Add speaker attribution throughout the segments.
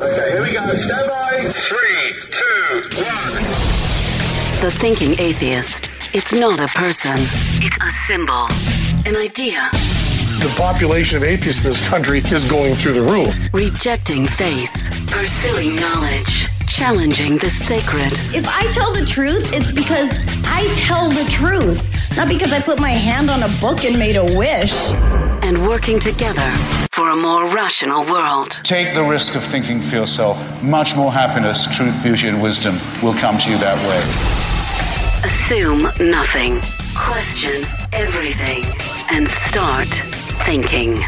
Speaker 1: Okay, here we go. Stand by. Three, two, one.
Speaker 2: The thinking atheist. It's not a person, it's a symbol, an idea.
Speaker 3: The population of atheists in this country is going through the roof.
Speaker 2: Rejecting faith, pursuing knowledge, challenging the sacred.
Speaker 4: If I tell the truth, it's because I tell the truth, not because I put my hand on a book and made a wish.
Speaker 2: And working together for a more rational world.
Speaker 5: Take the risk of thinking for yourself. Much more happiness, truth, beauty, and wisdom will come to you that way.
Speaker 2: Assume nothing. Question everything. And start thinking.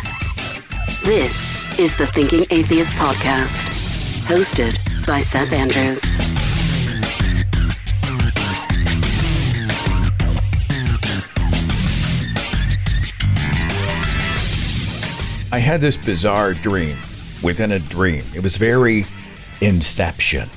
Speaker 2: This is the Thinking Atheist Podcast, hosted by Seth Andrews.
Speaker 6: I had this bizarre dream within a dream. It was very inception.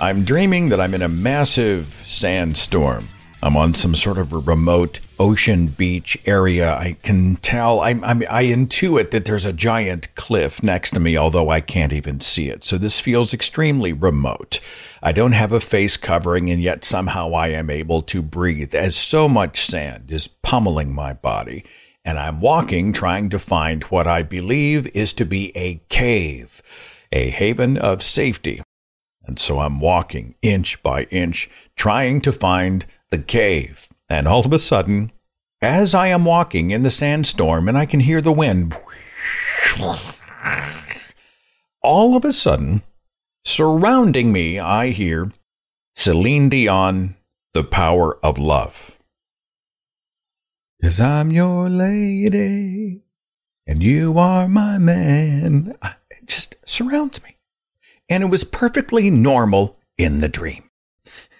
Speaker 6: I'm dreaming that I'm in a massive sandstorm. I'm on some sort of a remote ocean beach area. I can tell, I, I, I intuit that there's a giant cliff next to me, although I can't even see it. So this feels extremely remote. I don't have a face covering, and yet somehow I am able to breathe as so much sand is pummeling my body and I'm walking trying to find what I believe is to be a cave, a haven of safety. And so I'm walking inch by inch, trying to find the cave. And all of a sudden, as I am walking in the sandstorm and I can hear the wind, all of a sudden, surrounding me, I hear Celine Dion, The Power of Love. Cause I'm your lady and you are my man. It just surrounds me. And it was perfectly normal in the dream.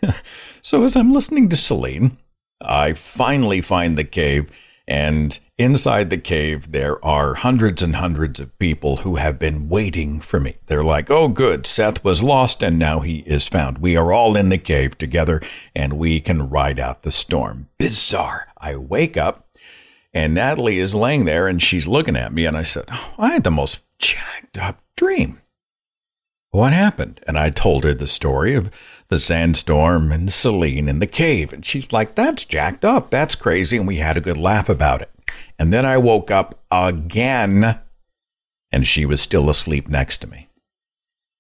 Speaker 6: so as I'm listening to Celine, I finally find the cave and inside the cave, there are hundreds and hundreds of people who have been waiting for me. They're like, oh, good, Seth was lost and now he is found. We are all in the cave together and we can ride out the storm. Bizarre. I wake up and Natalie is laying there and she's looking at me. And I said, oh, I had the most jacked up dream. What happened? And I told her the story of the sandstorm and Celine in the cave. And she's like, That's jacked up. That's crazy. And we had a good laugh about it. And then I woke up again and she was still asleep next to me.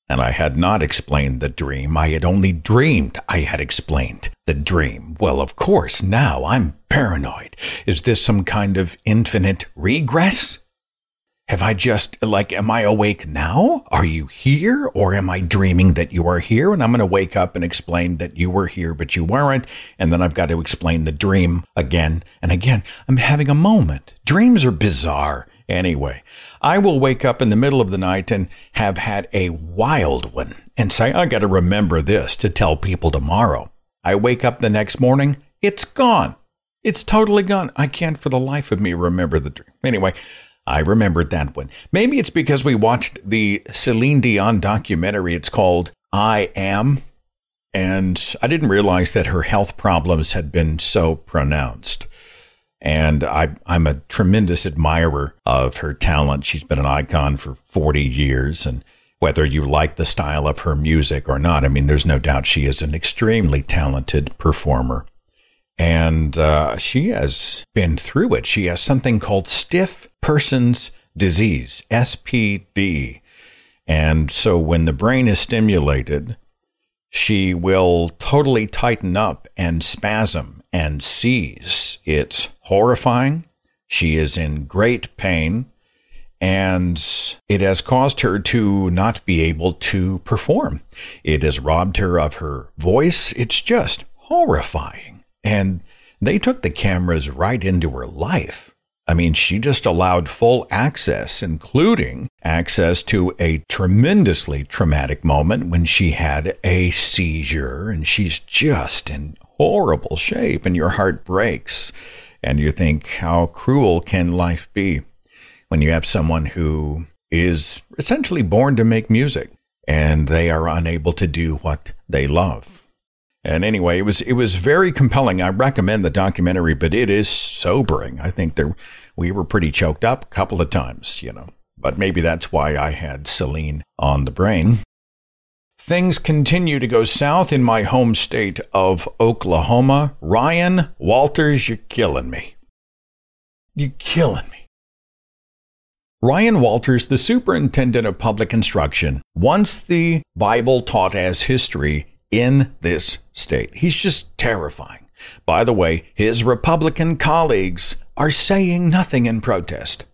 Speaker 6: And I had not explained the dream. I had only dreamed I had explained the dream. Well, of course, now I'm paranoid. Is this some kind of infinite regress? Have I just, like, am I awake now? Are you here? Or am I dreaming that you are here? And I'm going to wake up and explain that you were here, but you weren't. And then I've got to explain the dream again and again. I'm having a moment. Dreams are bizarre. Anyway, I will wake up in the middle of the night and have had a wild one and say, I got to remember this to tell people tomorrow. I wake up the next morning, it's gone. It's totally gone. I can't for the life of me remember the dream. Anyway, I remembered that one. Maybe it's because we watched the Celine Dion documentary. It's called I Am. And I didn't realize that her health problems had been so pronounced. And I, I'm a tremendous admirer of her talent. She's been an icon for 40 years. And whether you like the style of her music or not, I mean, there's no doubt she is an extremely talented performer. And uh, she has been through it. She has something called stiff person's disease, SPD. And so when the brain is stimulated, she will totally tighten up and spasm and seize. It's horrifying. She is in great pain. And it has caused her to not be able to perform. It has robbed her of her voice. It's just horrifying. And they took the cameras right into her life. I mean, she just allowed full access, including access to a tremendously traumatic moment when she had a seizure and she's just in horrible shape and your heart breaks. And you think, how cruel can life be when you have someone who is essentially born to make music and they are unable to do what they love? And anyway, it was it was very compelling. I recommend the documentary, but it is sobering. I think there we were pretty choked up a couple of times, you know. but maybe that's why I had Celine on the brain. Things continue to go south in my home state of Oklahoma. Ryan Walters, you're killing me. You're killing me. Ryan Walters, the superintendent of public instruction, once the Bible taught as history in this state. He's just terrifying. By the way, his Republican colleagues are saying nothing in protest.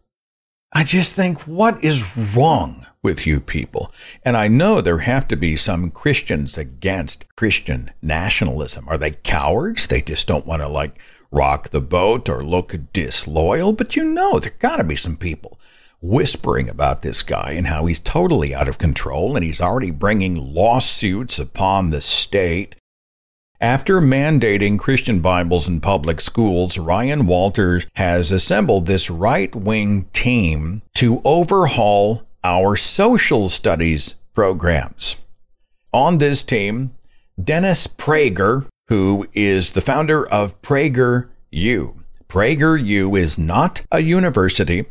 Speaker 6: I just think, what is wrong with you people? And I know there have to be some Christians against Christian nationalism. Are they cowards? They just don't want to like rock the boat or look disloyal. But you know, there got to be some people whispering about this guy and how he's totally out of control and he's already bringing lawsuits upon the state. After mandating Christian Bibles in public schools, Ryan Walters has assembled this right wing team to overhaul our social studies programs. On this team, Dennis Prager, who is the founder of Prager U. Prager U is not a university.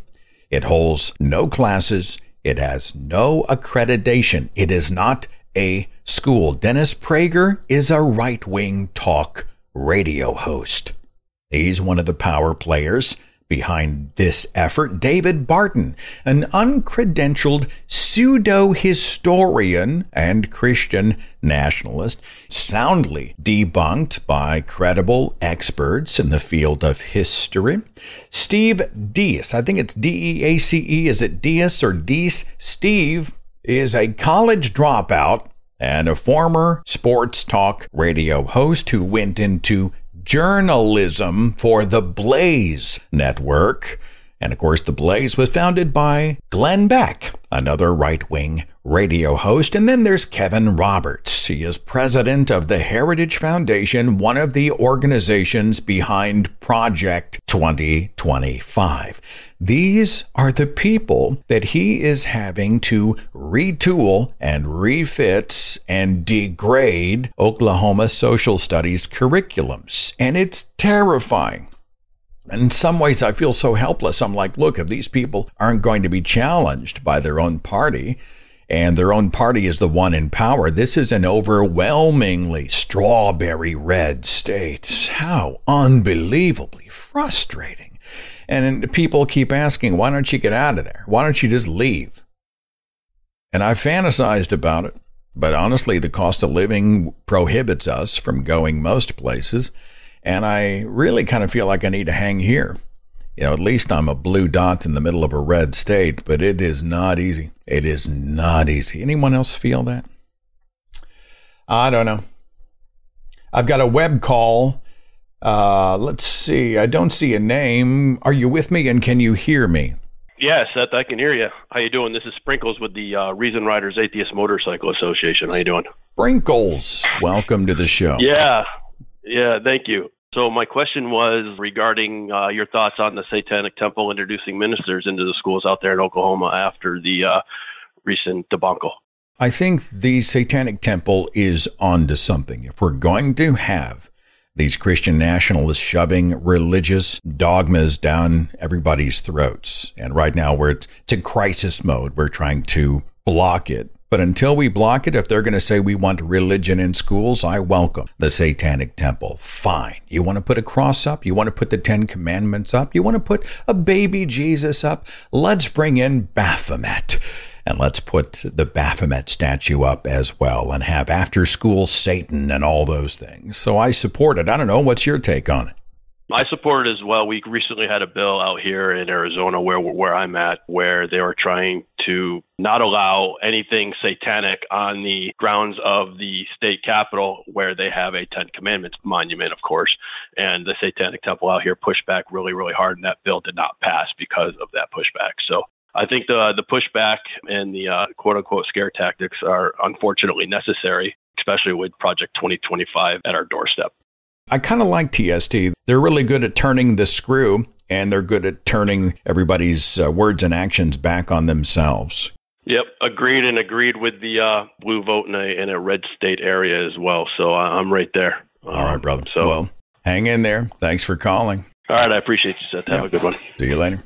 Speaker 6: It holds no classes. It has no accreditation. It is not a school. Dennis Prager is a right wing talk radio host. He's one of the power players behind this effort, David Barton, an uncredentialed pseudo historian and Christian nationalist, soundly debunked by credible experts in the field of history. Steve Deace, I think it's D E A C E, is it Deace or Deace? Steve is a college dropout and a former sports talk radio host who went into journalism for the Blaze Network. And of course, The Blaze was founded by Glenn Beck, another right wing radio host. And then there's Kevin Roberts. He is president of the Heritage Foundation, one of the organizations behind Project 2025. These are the people that he is having to retool and refit and degrade Oklahoma social studies curriculums. And it's terrifying. In some ways, I feel so helpless. I'm like, look, if these people aren't going to be challenged by their own party, and their own party is the one in power, this is an overwhelmingly strawberry red state. How unbelievably frustrating. And people keep asking, why don't you get out of there? Why don't you just leave? And I fantasized about it, but honestly, the cost of living prohibits us from going most places. And I really kind of feel like I need to hang here. You know, at least I'm a blue dot in the middle of a red state, but it is not easy. It is not easy. Anyone else feel that? I don't know. I've got a web call uh, let's see. I don't see a name. Are you with me and can you hear me?
Speaker 7: Yes, Seth, I can hear you. How you doing? This is Sprinkles with the uh, Reason Riders Atheist Motorcycle Association. How you doing?
Speaker 6: Sprinkles, welcome to the show.
Speaker 7: Yeah, yeah, thank you. So my question was regarding uh, your thoughts on the Satanic Temple introducing ministers into the schools out there in Oklahoma after the uh, recent debacle.
Speaker 6: I think the Satanic Temple is onto something. If we're going to have these Christian nationalists shoving religious dogmas down everybody's throats. And right now we're it's in crisis mode. We're trying to block it. But until we block it, if they're going to say we want religion in schools, I welcome the Satanic Temple. Fine. You want to put a cross up? You want to put the Ten Commandments up? You want to put a baby Jesus up? Let's bring in Baphomet and let's put the Baphomet statue up as well and have after school Satan and all those things. So I support it. I don't know. What's your take on it?
Speaker 7: I support it as well. We recently had a bill out here in Arizona where where I'm at where they were trying to not allow anything satanic on the grounds of the state capitol where they have a 10 commandments monument of course and the satanic temple out here pushed back really really hard and that bill did not pass because of that pushback. So I think the the pushback and the uh, quote unquote scare tactics are unfortunately necessary, especially with Project 2025 at our doorstep.
Speaker 6: I kind of like TST. They're really good at turning the screw and they're good at turning everybody's uh, words and actions back on themselves.
Speaker 7: Yep, agreed and agreed with the uh, blue vote in a, in a red state area as well. So I'm right there.
Speaker 6: All um, right, brother. So well, hang in there. Thanks for calling.
Speaker 7: All right, I appreciate you, Seth. Have a good one.
Speaker 6: See you later.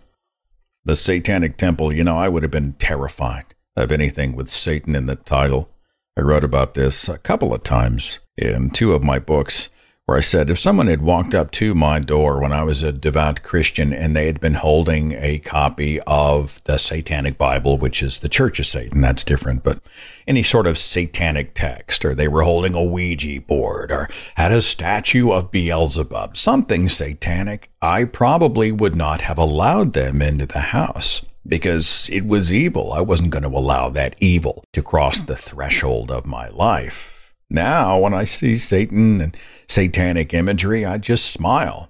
Speaker 6: The Satanic Temple, you know, I would have been terrified of anything with Satan in the title. I wrote about this a couple of times in two of my books where I said if someone had walked up to my door when I was a devout Christian and they had been holding a copy of the Satanic Bible, which is the Church of Satan, that's different, but any sort of satanic text, or they were holding a Ouija board, or had a statue of Beelzebub, something satanic, I probably would not have allowed them into the house because it was evil. I wasn't going to allow that evil to cross the threshold of my life. Now, when I see Satan and satanic imagery, I just smile.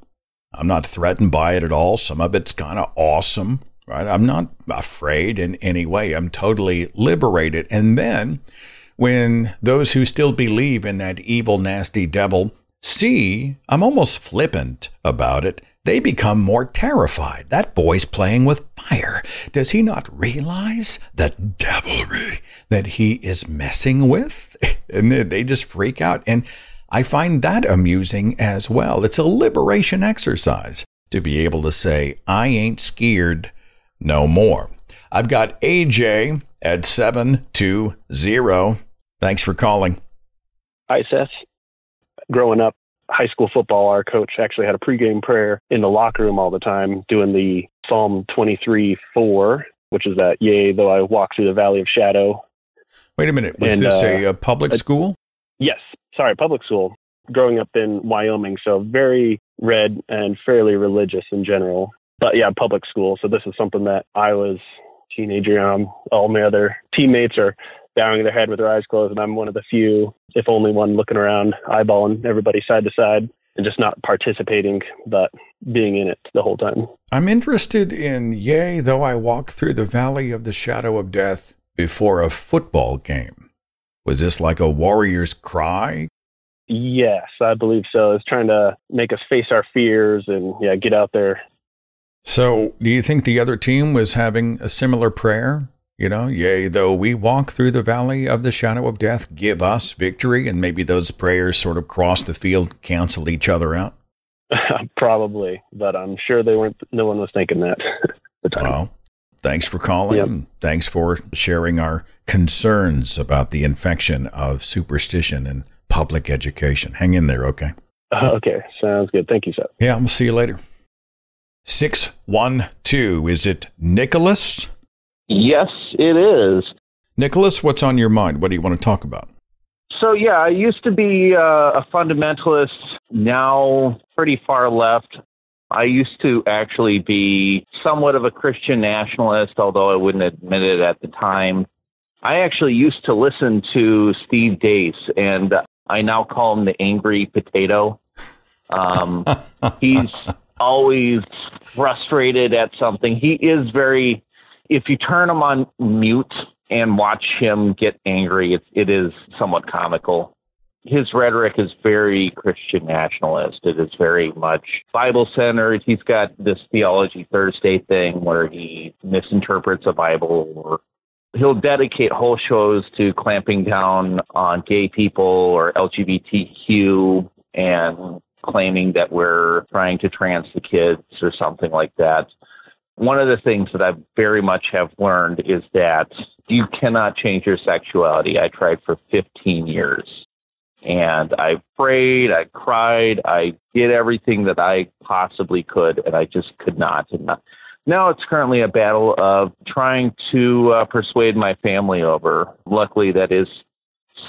Speaker 6: I'm not threatened by it at all. Some of it's kind of awesome, right? I'm not afraid in any way. I'm totally liberated. And then when those who still believe in that evil, nasty devil see, I'm almost flippant about it. They become more terrified. That boy's playing with fire. Does he not realize the devilry that he is messing with? and they just freak out. And I find that amusing as well. It's a liberation exercise to be able to say, I ain't scared no more. I've got AJ at 720. Thanks for calling.
Speaker 8: Hi, Seth. Growing up, high school football, our coach actually had a pregame prayer in the locker room all the time, doing the Psalm 23 4, which is that, Yea, though I walk through the valley of shadow,
Speaker 6: Wait a minute. Was and, this a, uh, a public school?
Speaker 8: Yes. Sorry, public school. Growing up in Wyoming, so very red and fairly religious in general. But yeah, public school. So this is something that I was teenager. Um, all my other teammates are bowing their head with their eyes closed, and I'm one of the few, if only one, looking around, eyeballing everybody side to side, and just not participating, but being in it the whole time.
Speaker 6: I'm interested in, yea, though I walk through the valley of the shadow of death, before a football game. Was this like a warrior's cry?
Speaker 8: Yes, I believe so. It's trying to make us face our fears and yeah, get out there.
Speaker 6: So, do you think the other team was having a similar prayer? You know, yea, though we walk through the valley of the shadow of death, give us victory, and maybe those prayers sort of cross the field, cancel each other out.
Speaker 8: Probably, but I'm sure they weren't. No one was thinking that.
Speaker 6: the time. Well, Thanks for calling. Yep. Thanks for sharing our concerns about the infection of superstition in public education. Hang in there, okay?
Speaker 8: Uh, okay, sounds good. Thank you, Seth.
Speaker 6: Yeah, we'll see you later. 612, is it Nicholas?
Speaker 9: Yes, it is.
Speaker 6: Nicholas, what's on your mind? What do you want to talk about?
Speaker 9: So, yeah, I used to be uh, a fundamentalist, now pretty far left. I used to actually be somewhat of a Christian nationalist, although I wouldn't admit it at the time. I actually used to listen to Steve Deace, and I now call him the angry potato. Um, he's always frustrated at something. He is very, if you turn him on mute and watch him get angry, it, it is somewhat comical his rhetoric is very Christian nationalist. It is very much Bible centered. He's got this theology Thursday thing where he misinterprets a Bible or he'll dedicate whole shows to clamping down on gay people or LGBTQ and claiming that we're trying to trans the kids or something like that. One of the things that I very much have learned is that you cannot change your sexuality. I tried for 15 years and I prayed, I cried, I did everything that I possibly could, and I just could not. And now it's currently a battle of trying to uh, persuade my family over. Luckily, that is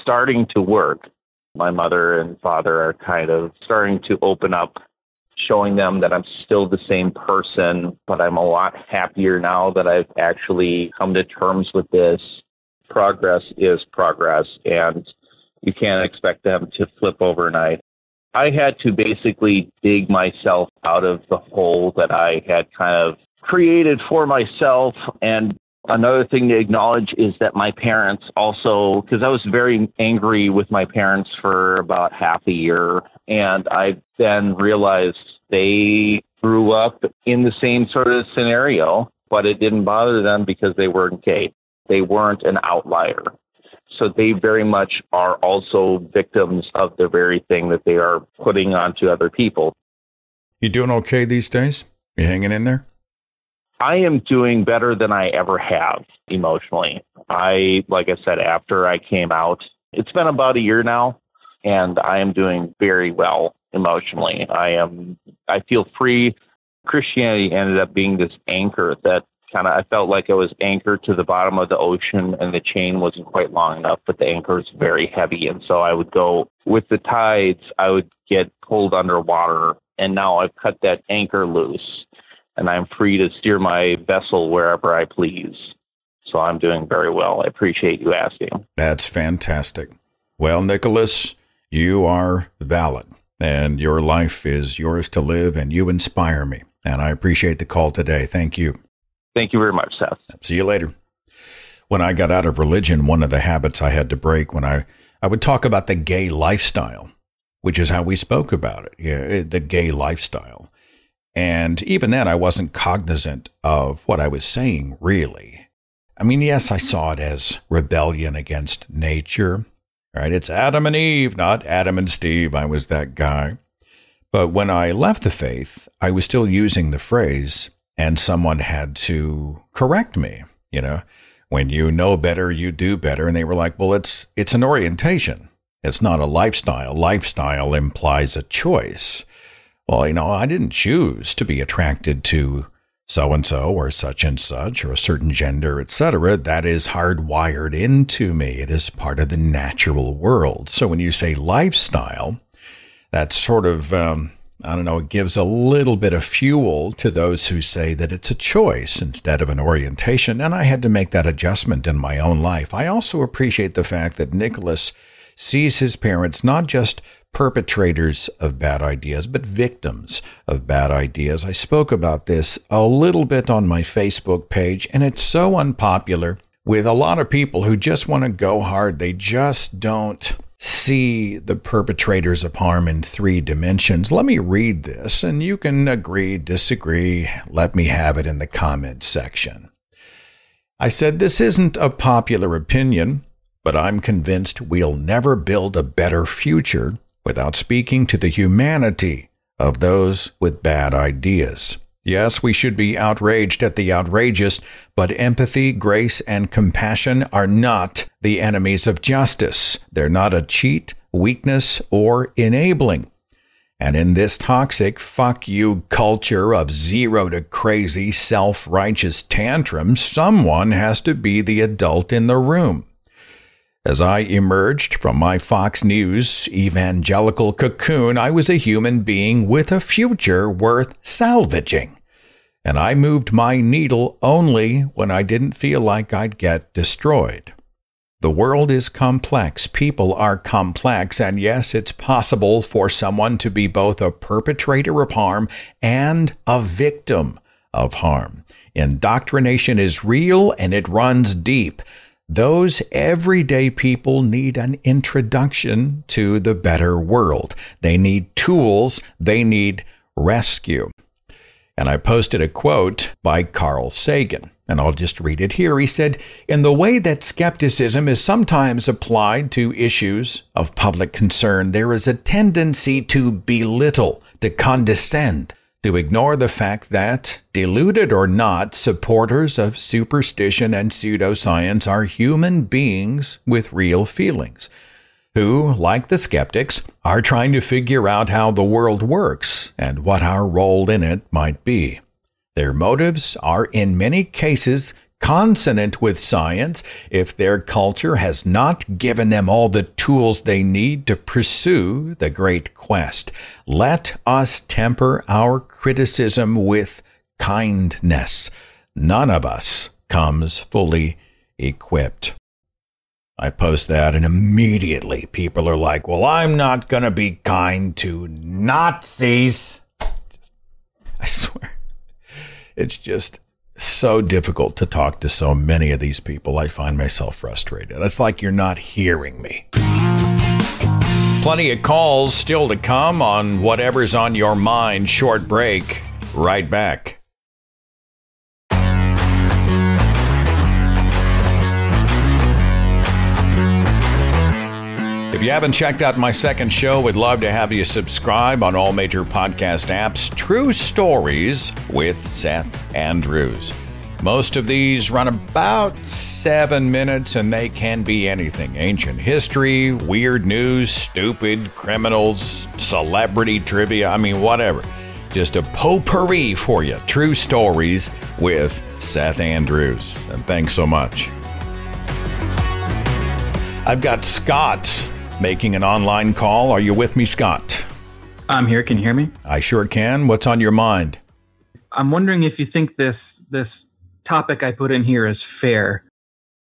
Speaker 9: starting to work. My mother and father are kind of starting to open up, showing them that I'm still the same person, but I'm a lot happier now that I've actually come to terms with this. Progress is progress, and you can't expect them to flip overnight. I had to basically dig myself out of the hole that I had kind of created for myself. And another thing to acknowledge is that my parents also, because I was very angry with my parents for about half a year. And I then realized they grew up in the same sort of scenario, but it didn't bother them because they weren't gay. They weren't an outlier. So they very much are also victims of the very thing that they are putting onto other people.
Speaker 6: You doing okay these days? You hanging in there?
Speaker 9: I am doing better than I ever have emotionally. I, like I said, after I came out, it's been about a year now, and I am doing very well emotionally. I am, I feel free. Christianity ended up being this anchor that kind of, I felt like I was anchored to the bottom of the ocean and the chain wasn't quite long enough, but the anchor is very heavy. And so I would go with the tides, I would get pulled underwater. And now I've cut that anchor loose and I'm free to steer my vessel wherever I please. So I'm doing very well. I appreciate you asking.
Speaker 6: That's fantastic. Well, Nicholas, you are valid and your life is yours to live and you inspire me. And I appreciate the call today. Thank you.
Speaker 9: Thank you very much, Seth.
Speaker 6: See you later. When I got out of religion, one of the habits I had to break when I, I would talk about the gay lifestyle, which is how we spoke about it. Yeah, eh, the gay lifestyle. And even then, I wasn't cognizant of what I was saying, really. I mean, yes, I saw it as rebellion against nature. Right? It's Adam and Eve, not Adam and Steve. I was that guy. But when I left the faith, I was still using the phrase, and someone had to correct me. You know, when you know better, you do better. And they were like, well, it's, it's an orientation. It's not a lifestyle. Lifestyle implies a choice. Well, you know, I didn't choose to be attracted to so and so or such and such or a certain gender, etc. That is hardwired into me. It is part of the natural world. So when you say lifestyle, that sort of, um, I don't know, it gives a little bit of fuel to those who say that it's a choice instead of an orientation. And I had to make that adjustment in my own life. I also appreciate the fact that Nicholas sees his parents not just perpetrators of bad ideas, but victims of bad ideas. I spoke about this a little bit on my Facebook page, and it's so unpopular with a lot of people who just want to go hard. They just don't see the perpetrators of harm in three dimensions. Let me read this, and you can agree, disagree. Let me have it in the comments section. I said, This isn't a popular opinion, but I'm convinced we'll never build a better future without speaking to the humanity of those with bad ideas. Yes, we should be outraged at the outrageous, but empathy, grace, and compassion are not the enemies of justice. They're not a cheat, weakness, or enabling. And in this toxic fuck you culture of zero to crazy self righteous tantrums, someone has to be the adult in the room. As I emerged from my Fox News evangelical cocoon, I was a human being with a future worth salvaging. And I moved my needle only when I didn't feel like I'd get destroyed. The world is complex, people are complex, and yes, it's possible for someone to be both a perpetrator of harm and a victim of harm. Indoctrination is real and it runs deep. Those everyday people need an introduction to the better world. They need tools, they need rescue. And I posted a quote by Carl Sagan, and I'll just read it here. He said, In the way that skepticism is sometimes applied to issues of public concern, there is a tendency to belittle, to condescend, to ignore the fact that, deluded or not, supporters of superstition and pseudoscience are human beings with real feelings, who, like the skeptics, are trying to figure out how the world works and what our role in it might be. Their motives are, in many cases, consonant with science if their culture has not given them all the tools they need to pursue the great quest. Let us temper our criticism with kindness. None of us comes fully equipped. I post that, and immediately people are like, Well, I'm not going to be kind to Nazis. I swear. It's just so difficult to talk to so many of these people. I find myself frustrated. It's like you're not hearing me. Plenty of calls still to come on whatever's on your mind. Short break. Right back. You haven't checked out my second show, we'd love to have you subscribe on all major podcast apps. True Stories with Seth Andrews. Most of these run about seven minutes and they can be anything ancient history, weird news, stupid, criminals, celebrity trivia, I mean, whatever. Just a potpourri for you. True stories with Seth Andrews. And thanks so much. I've got Scott making an online call. Are you with me, Scott?
Speaker 10: I'm here. Can you hear me?
Speaker 6: I sure can. What's on your mind?
Speaker 10: I'm wondering if you think this this topic I put in here is fair.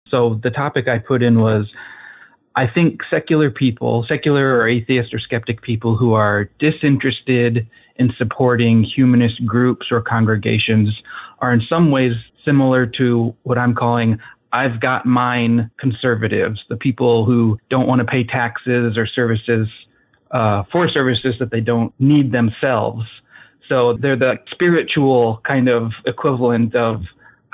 Speaker 10: So the topic I put in was I think secular people, secular or atheist or skeptic people who are disinterested in supporting humanist groups or congregations are in some ways similar to what I'm calling I've got mine conservatives, the people who don't want to pay taxes or services uh, for services that they don't need themselves. So they're the spiritual kind of equivalent of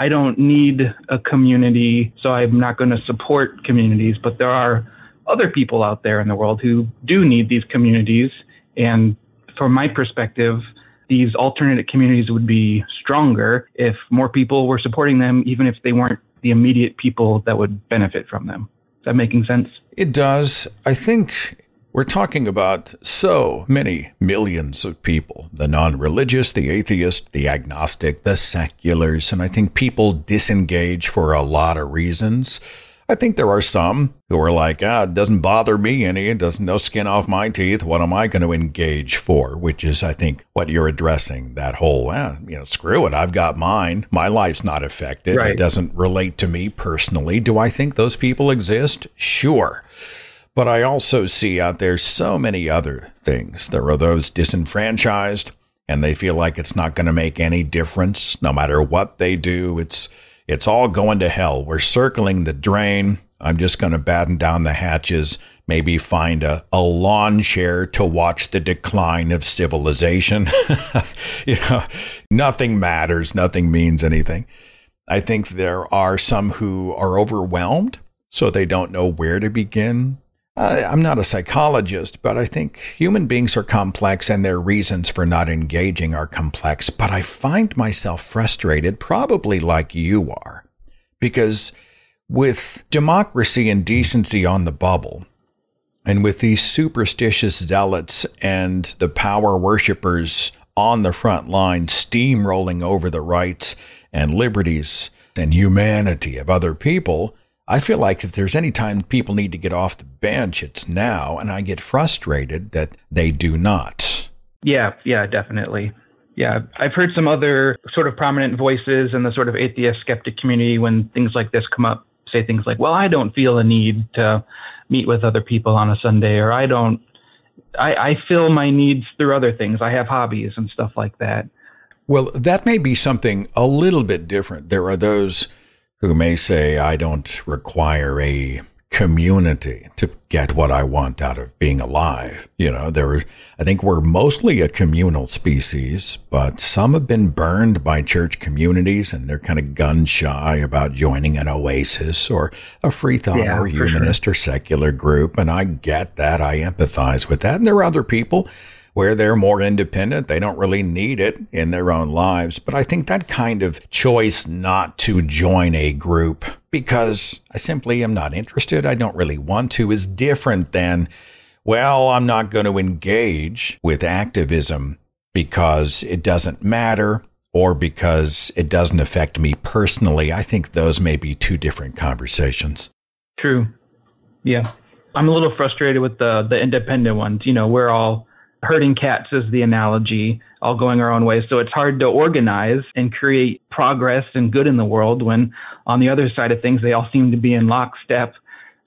Speaker 10: I don't need a community, so I'm not going to support communities. But there are other people out there in the world who do need these communities. And from my perspective, these alternate communities would be stronger if more people were supporting them, even if they weren't the immediate people that would benefit from them. Is that making sense?
Speaker 6: It does. I think we're talking about so many millions of people the non religious, the atheist, the agnostic, the seculars, and I think people disengage for a lot of reasons. I think there are some who are like, ah, it doesn't bother me any. It doesn't, no skin off my teeth. What am I going to engage for? Which is, I think, what you're addressing that whole, ah, you know, screw it. I've got mine. My life's not affected.
Speaker 10: Right.
Speaker 6: It doesn't relate to me personally. Do I think those people exist? Sure. But I also see out there so many other things. There are those disenfranchised and they feel like it's not going to make any difference no matter what they do. It's it's all going to hell. We're circling the drain. I'm just going to batten down the hatches, maybe find a, a lawn chair to watch the decline of civilization. you know, nothing matters, nothing means anything. I think there are some who are overwhelmed, so they don't know where to begin. Uh, I'm not a psychologist, but I think human beings are complex and their reasons for not engaging are complex. But I find myself frustrated, probably like you are, because with democracy and decency on the bubble, and with these superstitious zealots and the power worshippers on the front line steamrolling over the rights and liberties and humanity of other people, I feel like if there's any time people need to get off the bench, it's now. And I get frustrated that they do not.
Speaker 10: Yeah, yeah, definitely. Yeah, I've heard some other sort of prominent voices in the sort of atheist skeptic community when things like this come up say things like, well, I don't feel a need to meet with other people on a Sunday, or I don't, I, I fill my needs through other things. I have hobbies and stuff like that.
Speaker 6: Well, that may be something a little bit different. There are those who may say, I don't require a community to get what I want out of being alive. You know, there, I think we're mostly a communal species, but some have been burned by church communities and they're kind of gun shy about joining an oasis or a free thought
Speaker 10: Yeah,
Speaker 6: or
Speaker 10: for sure.
Speaker 6: humanist or secular group. And I get that. I empathize with that. And there are other people where they're more independent. They don't really need it in their own lives. But I think that kind of choice not to join a group because I simply am not interested, I don't really want to, is different than, well, I'm not going to engage with activism because it doesn't matter or because it doesn't affect me personally. I think those may be two different conversations.
Speaker 10: True. Yeah. I'm a little frustrated with the the independent ones. You know, we're all herding cats is the analogy, all going our own ways. So it's hard to organize and create progress and good in the world when on the other side of things they all seem to be in lockstep.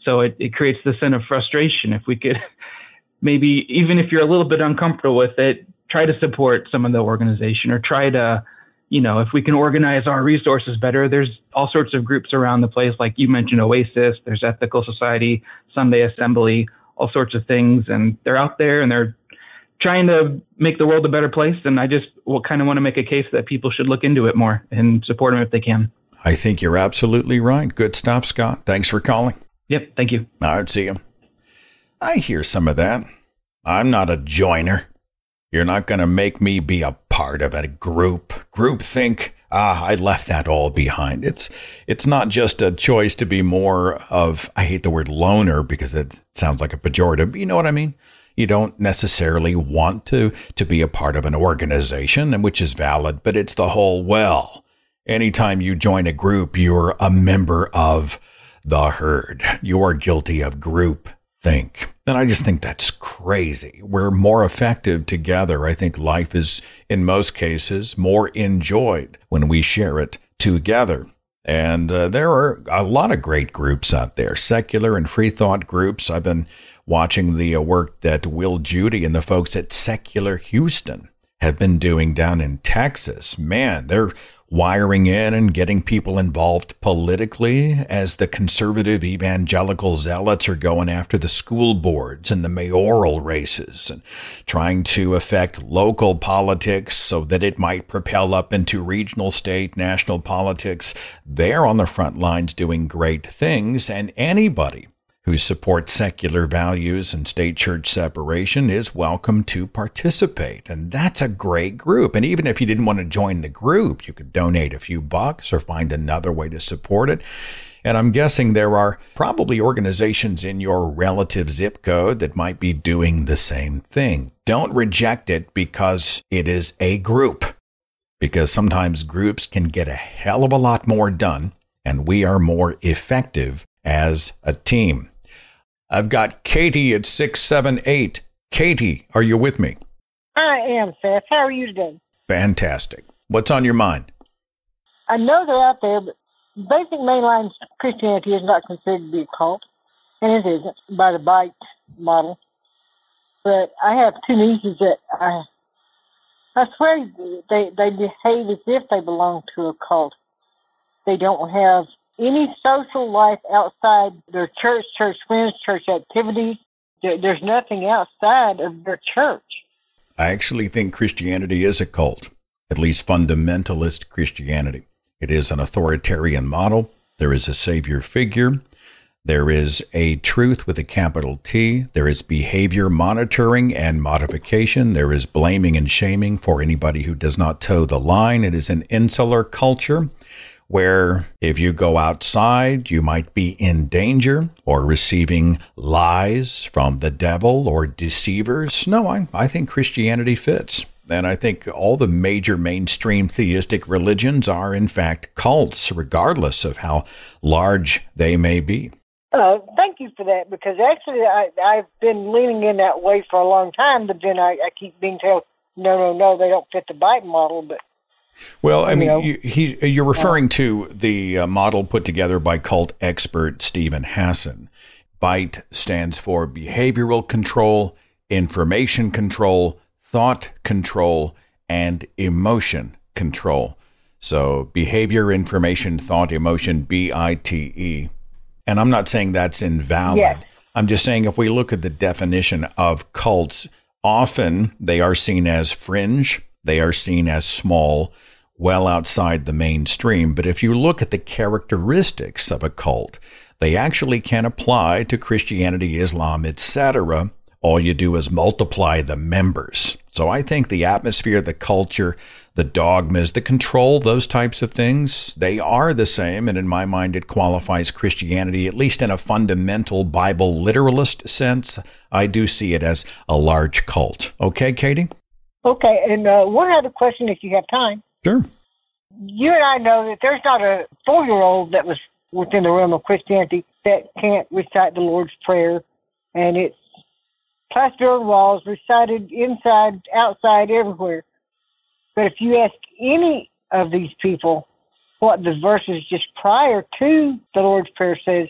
Speaker 10: So it, it creates this sense of frustration. If we could maybe even if you're a little bit uncomfortable with it, try to support some of the organization or try to you know, if we can organize our resources better, there's all sorts of groups around the place. Like you mentioned, Oasis, there's Ethical Society, Sunday Assembly, all sorts of things. And they're out there and they're trying to make the world a better place. And I just will kind of want to make a case that people should look into it more and support them if they can.
Speaker 6: I think you're absolutely right. Good stuff, Scott. Thanks for calling.
Speaker 10: Yep. Thank you.
Speaker 6: All right, see you. I hear some of that. I'm not a joiner. You're not going to make me be a part of a group. Group think, ah, I left that all behind. It's it's not just a choice to be more of I hate the word loner because it sounds like a pejorative. You know what I mean? You don't necessarily want to to be a part of an organization, and which is valid, but it's the whole well. Anytime you join a group, you're a member of the herd. You're guilty of group think. And I just think that's crazy. We're more effective together. I think life is, in most cases, more enjoyed when we share it together. And uh, there are a lot of great groups out there, secular and free thought groups. I've been watching the uh, work that Will Judy and the folks at Secular Houston have been doing down in Texas. Man, they're wiring in and getting people involved politically as the conservative evangelical zealots are going after the school boards and the mayoral races and trying to affect local politics so that it might propel up into regional, state, national politics. They're on the front lines doing great things and anybody who supports secular values and state church separation is welcome to participate. And that's a great group. And even if you didn't want to join the group, you could donate a few bucks or find another way to support it. And I'm guessing there are probably organizations in your relative zip code that might be doing the same thing. Don't reject it because it is a group, because sometimes groups can get a hell of a lot more done, and we are more effective as a team. I've got Katie at 678. Katie, are you with me?
Speaker 11: I am, Seth. How are you today?
Speaker 6: Fantastic. What's on your mind?
Speaker 11: I know they're out there, but basic mainline Christianity is not considered to be a cult, and it isn't by the bite model. But I have two nieces that I, I swear they they behave as if they belong to a cult. They don't have any social life outside their church, church friends, church activities. There's nothing outside of their church.
Speaker 6: I actually think Christianity is a cult, at least fundamentalist Christianity. It is an authoritarian model. There is a savior figure. There is a truth with a capital T. There is behavior monitoring and modification. There is blaming and shaming for anybody who does not toe the line. It is an insular culture where if you go outside, you might be in danger or receiving lies from the devil or deceivers. No, I, I think Christianity fits. And I think all the major mainstream theistic religions are, in fact, cults, regardless of how large they may be.
Speaker 11: Uh, thank you for that, because actually I, I've been leaning in that way for a long time, but then I, I keep being told, no, no, no, they don't fit the BITE model. But
Speaker 6: well, I mean, you, he, you're referring to the uh, model put together by cult expert Steven Hassan. BITE stands for behavioral control, information control, thought control, and emotion control. So, behavior, information, thought, emotion, B I T E. And I'm not saying that's invalid. Yes. I'm just saying if we look at the definition of cults, often they are seen as fringe they are seen as small, well outside the mainstream. But if you look at the characteristics of a cult, they actually can apply to Christianity, Islam, etc. All you do is multiply the members. So I think the atmosphere, the culture, the dogmas, the control, those types of things, they are the same. And in my mind, it qualifies Christianity, at least in a fundamental Bible literalist sense. I do see it as a large cult. Okay, Katie?
Speaker 11: Okay, and uh, one other question if you have time.
Speaker 6: Sure.
Speaker 11: You and I know that there's not a four year old that was within the realm of Christianity that can't recite the Lord's Prayer, and it's plastered on walls, recited inside, outside, everywhere. But if you ask any of these people what the verses just prior to the Lord's Prayer says,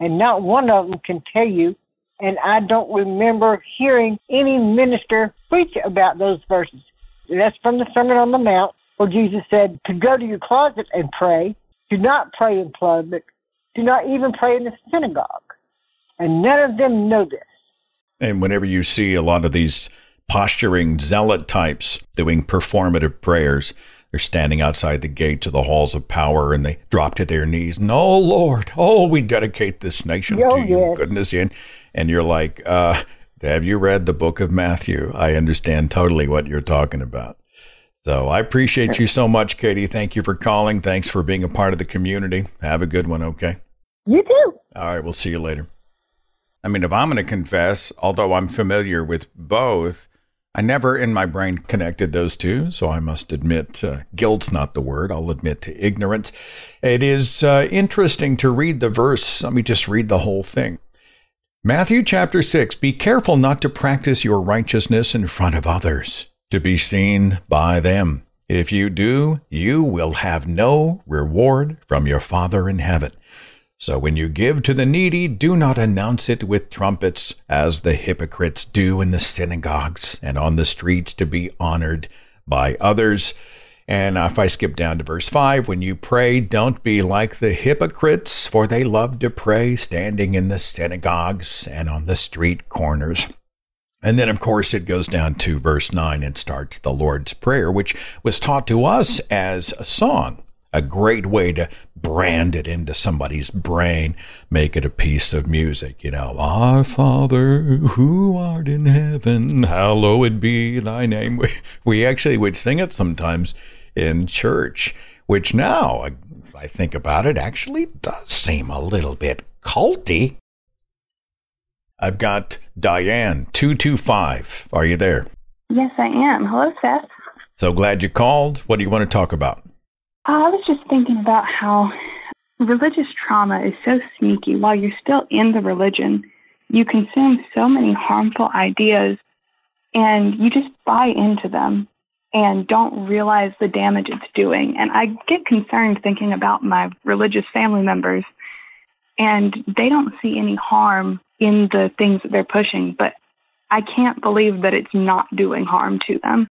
Speaker 11: and not one of them can tell you and I don't remember hearing any minister preach about those verses. That's from the Sermon on the Mount, where Jesus said to go to your closet and pray. Do not pray in public. Do not even pray in the synagogue. And none of them know this.
Speaker 6: And whenever you see a lot of these posturing zealot types doing performative prayers, They're standing outside the gate to the halls of power and they drop to their knees. No, Lord, oh, we dedicate this nation
Speaker 11: Oh,
Speaker 6: to you,
Speaker 11: yes.
Speaker 6: goodness. And, and you're like, uh, have you read the book of Matthew? I understand totally what you're talking about. So I appreciate you so much, Katie. Thank you for calling. Thanks for being a part of the community. Have a good one, okay?
Speaker 11: You too.
Speaker 6: All right, we'll see you later. I mean, if I'm going to confess, although I'm familiar with both, I never in my brain connected those two. So I must admit, uh, guilt's not the word. I'll admit to ignorance. It is uh, interesting to read the verse. Let me just read the whole thing. Matthew chapter 6 Be careful not to practice your righteousness in front of others, to be seen by them. If you do, you will have no reward from your Father in heaven. So when you give to the needy, do not announce it with trumpets, as the hypocrites do in the synagogues and on the streets to be honored by others. And if I skip down to verse 5, when you pray, don't be like the hypocrites, for they love to pray standing in the synagogues and on the street corners. And then, of course, it goes down to verse 9 and starts the Lord's Prayer, which was taught to us as a song. A great way to brand it into somebody's brain, make it a piece of music. You know, Our Father who art in heaven, hallowed be thy name. We, we actually would sing it sometimes in church, which now, I, I think about it, actually does seem a little bit culty. I've got Diane, 225. Are you there?
Speaker 12: Yes, I am. Hello, Seth.
Speaker 6: So glad you called. What do you want to talk about?
Speaker 12: Uh, I was just thinking about how religious trauma is so sneaky. While you're still in the religion, you consume so many harmful ideas and you just buy into them and don't realize the damage it's doing. And I get concerned thinking about my religious family members and they don't see any harm in the things that they're pushing, but I can't believe that it's not doing harm to them.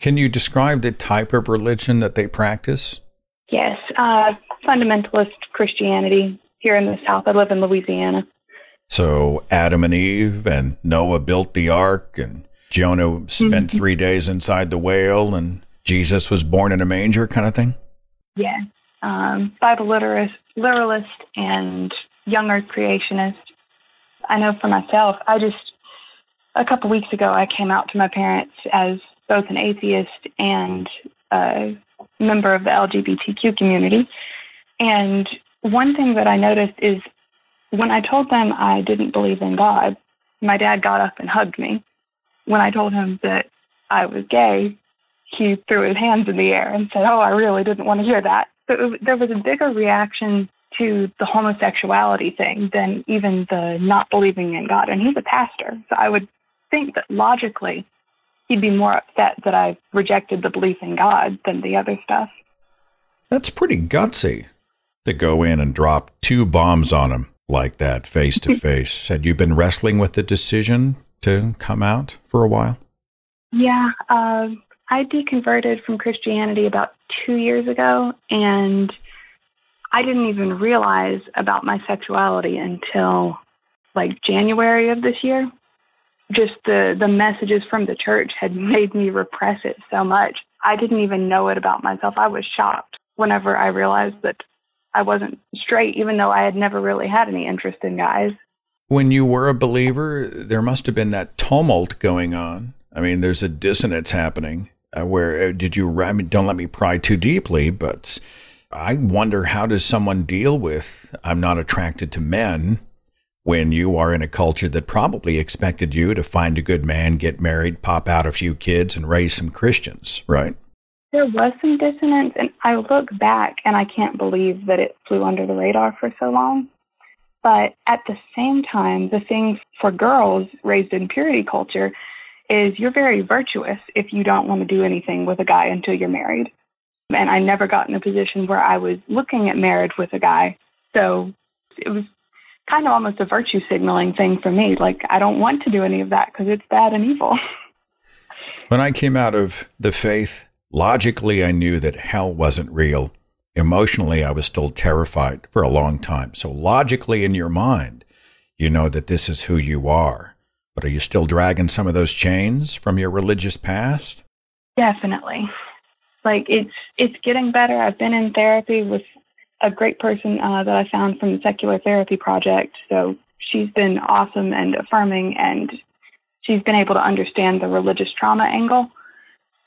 Speaker 6: Can you describe the type of religion that they practice?
Speaker 12: Yes, uh, fundamentalist Christianity here in the South. I live in Louisiana.
Speaker 6: So Adam and Eve and Noah built the ark and Jonah spent three days inside the whale and Jesus was born in a manger kind of thing?
Speaker 12: Yes, um, Bible literalist, literalist and young earth creationist. I know for myself, I just, a couple weeks ago, I came out to my parents as both an atheist and a member of the LGBTQ community. And one thing that I noticed is when I told them I didn't believe in God, my dad got up and hugged me. When I told him that I was gay, he threw his hands in the air and said, Oh, I really didn't want to hear that. So there was a bigger reaction to the homosexuality thing than even the not believing in God. And he's a pastor. So I would think that logically he'd be more upset that I rejected the belief in God than the other stuff.
Speaker 6: That's pretty gutsy to go in and drop two bombs on him like that face to face. Had you been wrestling with the decision to come out for a while?
Speaker 12: Yeah, uh, I deconverted from Christianity about two years ago, and I didn't even realize about my sexuality until like January of this year. Just the the messages from the church had made me repress it so much. I didn't even know it about myself. I was shocked whenever I realized that I wasn't straight, even though I had never really had any interest in guys.
Speaker 6: When you were a believer, there must have been that tumult going on. I mean, there's a dissonance happening. Uh, where uh, did you? I mean, don't let me pry too deeply, but I wonder how does someone deal with I'm not attracted to men when you are in a culture that probably expected you to find a good man, get married, pop out a few kids, and raise some Christians, right?
Speaker 12: There was some dissonance, and I look back and I can't believe that it flew under the radar for so long. But at the same time, the thing for girls raised in purity culture is you're very virtuous if you don't want to do anything with a guy until you're married. And I never got in a position where I was looking at marriage with a guy. So it was kind of almost a virtue signaling thing for me. Like, I don't want to do any of that because it's bad and evil.
Speaker 6: When I came out of the faith, logically I knew that hell wasn't real. Emotionally, I was still terrified for a long time. So, logically, in your mind, you know that this is who you are. But are you still dragging some of those chains from your religious past?
Speaker 12: Definitely. Like it's it's getting better. I've been in therapy with a great person uh, that I found from the Secular Therapy Project. So she's been awesome and affirming, and she's been able to understand the religious trauma angle.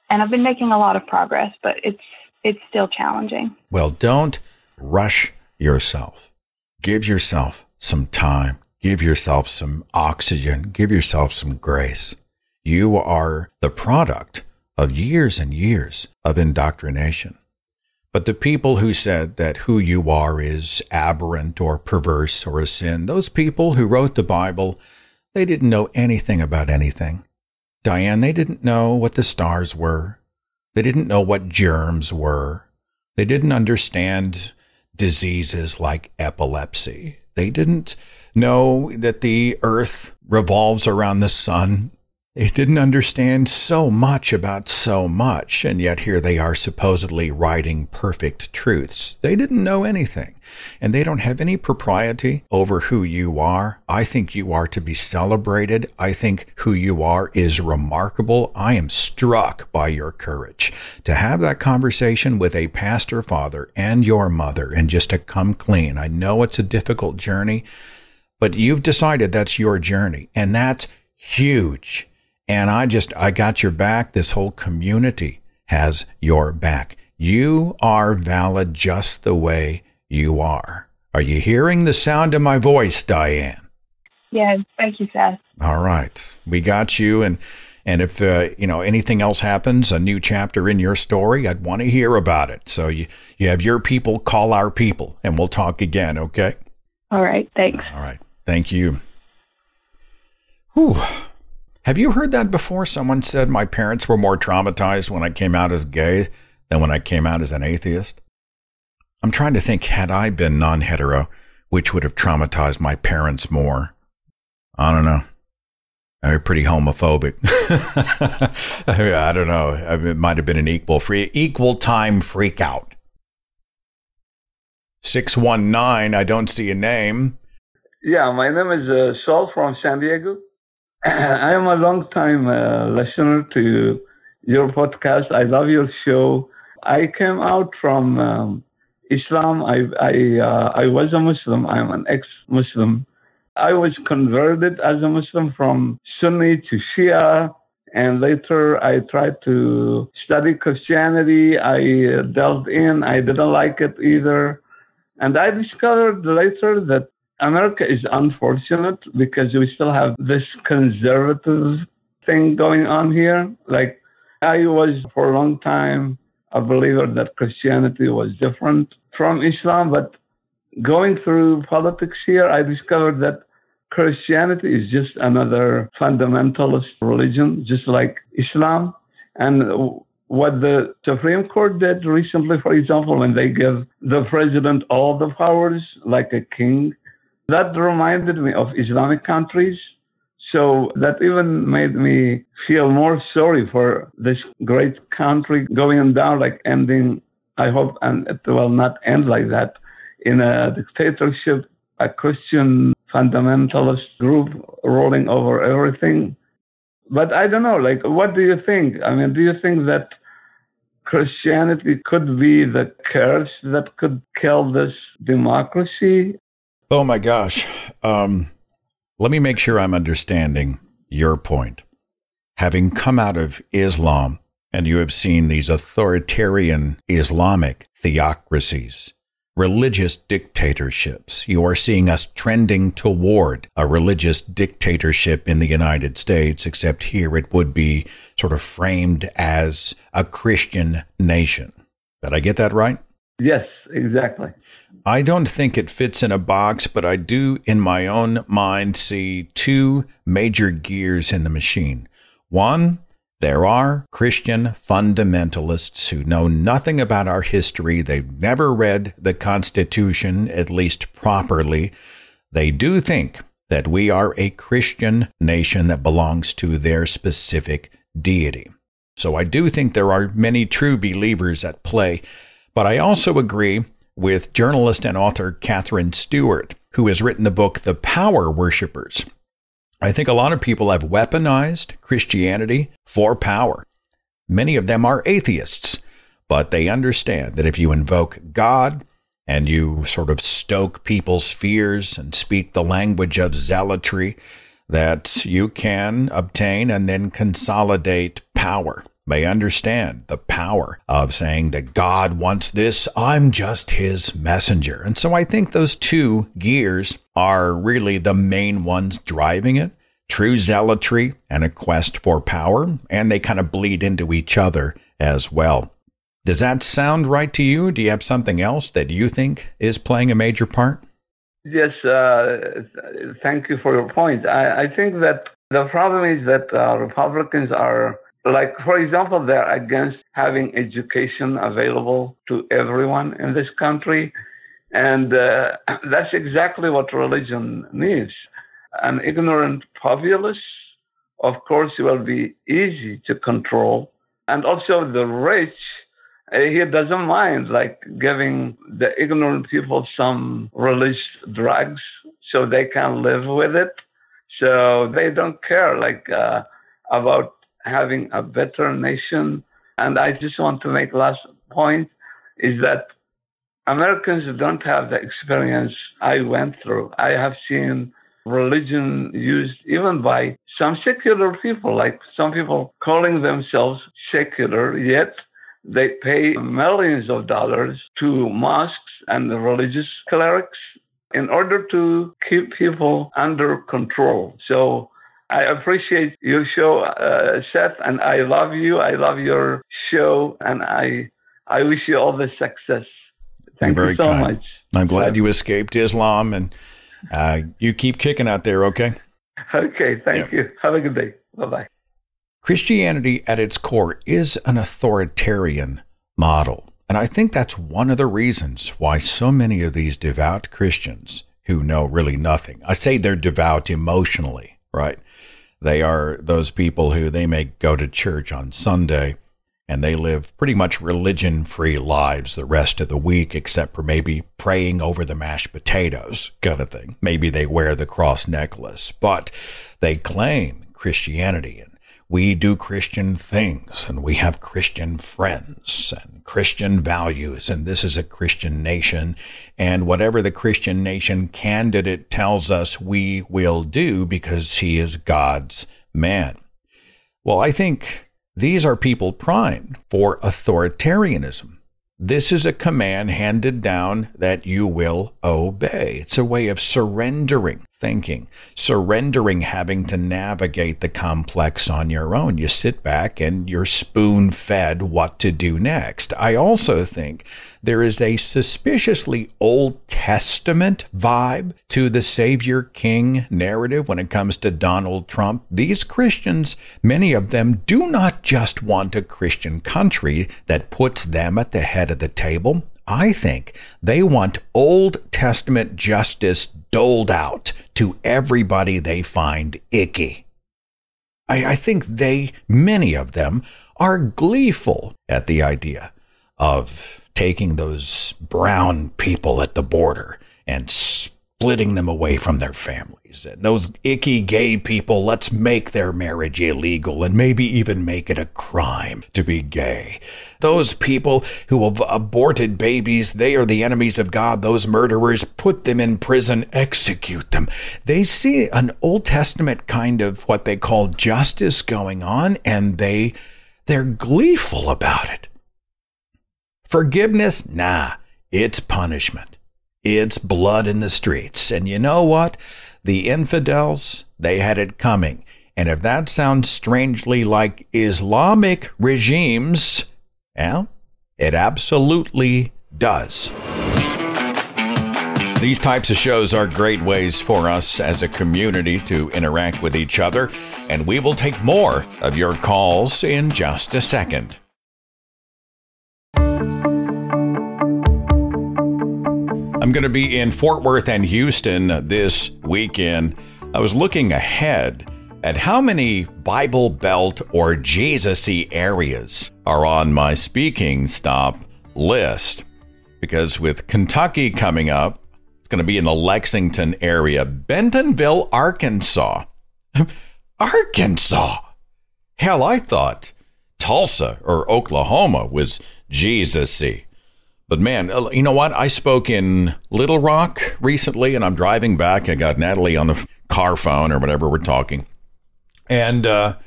Speaker 12: And I've been making a lot of progress, but it's it's still challenging.
Speaker 6: Well, don't rush yourself. Give yourself some time. Give yourself some oxygen. Give yourself some grace. You are the product of years and years of indoctrination. But the people who said that who you are is aberrant or perverse or a sin, those people who wrote the Bible, they didn't know anything about anything. Diane, they didn't know what the stars were. They didn't know what germs were. They didn't understand diseases like epilepsy. They didn't know that the earth revolves around the sun. They didn't understand so much about so much, and yet here they are supposedly writing perfect truths. They didn't know anything, and they don't have any propriety over who you are. I think you are to be celebrated. I think who you are is remarkable. I am struck by your courage to have that conversation with a pastor father and your mother and just to come clean. I know it's a difficult journey, but you've decided that's your journey, and that's huge. And I just, I got your back. This whole community has your back. You are valid just the way you are. Are you hearing the sound of my voice, Diane?
Speaker 12: Yeah, thank you, Seth.
Speaker 6: All right. We got you. And, and if, uh, you know, anything else happens, a new chapter in your story, I'd want to hear about it. So you, you have your people call our people and we'll talk again. Okay.
Speaker 12: All right. Thanks.
Speaker 6: All right. Thank you. Whew. Have you heard that before? Someone said my parents were more traumatized when I came out as gay than when I came out as an atheist. I'm trying to think, had I been non hetero, which would have traumatized my parents more? I don't know. They're pretty homophobic. I don't know. It might have been an equal free, equal time freak out. 619, I don't see a name.
Speaker 13: Yeah, my name is uh, Saul from San Diego. I am a long time uh, listener to your podcast. I love your show. I came out from um, Islam. I I uh, I was a Muslim. I'm an ex-Muslim. I was converted as a Muslim from Sunni to Shia, and later I tried to study Christianity. I uh, delved in. I didn't like it either, and I discovered later that America is unfortunate because we still have this conservative thing going on here. Like I was for a long time a believer that Christianity was different from Islam, but going through politics here, I discovered that Christianity is just another fundamentalist religion, just like Islam. And what the Supreme Court did recently, for example, when they give the president all the powers like a king, that reminded me of Islamic countries. So that even made me feel more sorry for this great country going down, like ending, I hope, and it will not end like that, in a dictatorship, a Christian fundamentalist group rolling over everything. But I don't know, like, what do you think? I mean, do you think that Christianity could be the curse that could kill this democracy?
Speaker 6: Oh my gosh. Um, let me make sure I'm understanding your point. Having come out of Islam and you have seen these authoritarian Islamic theocracies, religious dictatorships, you are seeing us trending toward a religious dictatorship in the United States, except here it would be sort of framed as a Christian nation. Did I get that right?
Speaker 13: Yes, exactly.
Speaker 6: I don't think it fits in a box, but I do, in my own mind, see two major gears in the machine. One, there are Christian fundamentalists who know nothing about our history. They've never read the Constitution, at least properly. They do think that we are a Christian nation that belongs to their specific deity. So I do think there are many true believers at play. But I also agree with journalist and author Katherine Stewart, who has written the book The Power Worshippers. I think a lot of people have weaponized Christianity for power. Many of them are atheists, but they understand that if you invoke God and you sort of stoke people's fears and speak the language of zealotry, that you can obtain and then consolidate power. They understand the power of saying that God wants this, I'm just his messenger. And so I think those two gears are really the main ones driving it true zealotry and a quest for power, and they kind of bleed into each other as well. Does that sound right to you? Do you have something else that you think is playing a major part?
Speaker 13: Yes, uh, thank you for your point. I, I think that the problem is that uh, Republicans are, like, for example, they're against having education available to everyone in this country. And uh, that's exactly what religion needs. An ignorant populace, of course, will be easy to control. And also the rich, he doesn't mind like giving the ignorant people some religious drugs so they can live with it. So they don't care like uh, about having a better nation. And I just want to make last point is that Americans don't have the experience I went through. I have seen religion used even by some secular people, like some people calling themselves secular, yet they pay millions of dollars to mosques and religious clerics in order to keep people under control. So I appreciate your show, uh, Seth, and I love you. I love your show, and I I wish you all the success. Thank
Speaker 6: You're very
Speaker 13: you so
Speaker 6: kind.
Speaker 13: much.
Speaker 6: I'm glad you escaped Islam and uh, you keep kicking out there, okay?
Speaker 13: Okay, thank you. Have a good day. Bye bye.
Speaker 6: Christianity at its core is an authoritarian model. And I think that's one of the reasons why so many of these devout Christians who know really nothing, I say they're devout emotionally, right? They are those people who they may go to church on Sunday and they live pretty much religion free lives the rest of the week, except for maybe praying over the mashed potatoes kind of thing. Maybe they wear the cross necklace, but they claim Christianity we do Christian things and we have Christian friends and Christian values, and this is a Christian nation. And whatever the Christian nation candidate tells us, we will do because he is God's man. Well, I think these are people primed for authoritarianism. This is a command handed down that you will obey. It's a way of surrendering thinking, surrendering having to navigate the complex on your own. You sit back and you're spoon fed what to do next. I also think there is a suspiciously Old Testament vibe to the Savior King narrative when it comes to Donald Trump. These Christians, many of them, do not just want a Christian country that puts them at the head of the table. I think they want Old Testament justice doled out to everybody they find icky. I, I, think they, many of them, are gleeful at the idea of taking those brown people at the border and splitting them away from their families. And those icky gay people, let's make their marriage illegal and maybe even make it a crime to be gay. Those people who have aborted babies, they are the enemies of God. Those murderers, put them in prison, execute them. They see an Old Testament kind of what they call justice going on and they they're gleeful about it. Forgiveness? Nah, it's punishment. It's blood in the streets. And you know what? The infidels, they had it coming. And if that sounds strangely like Islamic regimes, well, it absolutely does. These types of shows are great ways for us as a community to interact with each other, and we will take more of your calls in just a second. I'm going to be in Fort Worth and Houston this weekend. I was looking ahead at how many Bible Belt or Jesus-y areas are on my speaking stop list. Because with Kentucky coming up, it's going to be in the Lexington area, Bentonville, Arkansas. Arkansas! Hell, I thought Tulsa or Oklahoma was Jesus y. But man, uh, you know what? I spoke in Little Rock recently, and I'm driving back. I got Natalie on the car phone or whatever we're talking. And uh,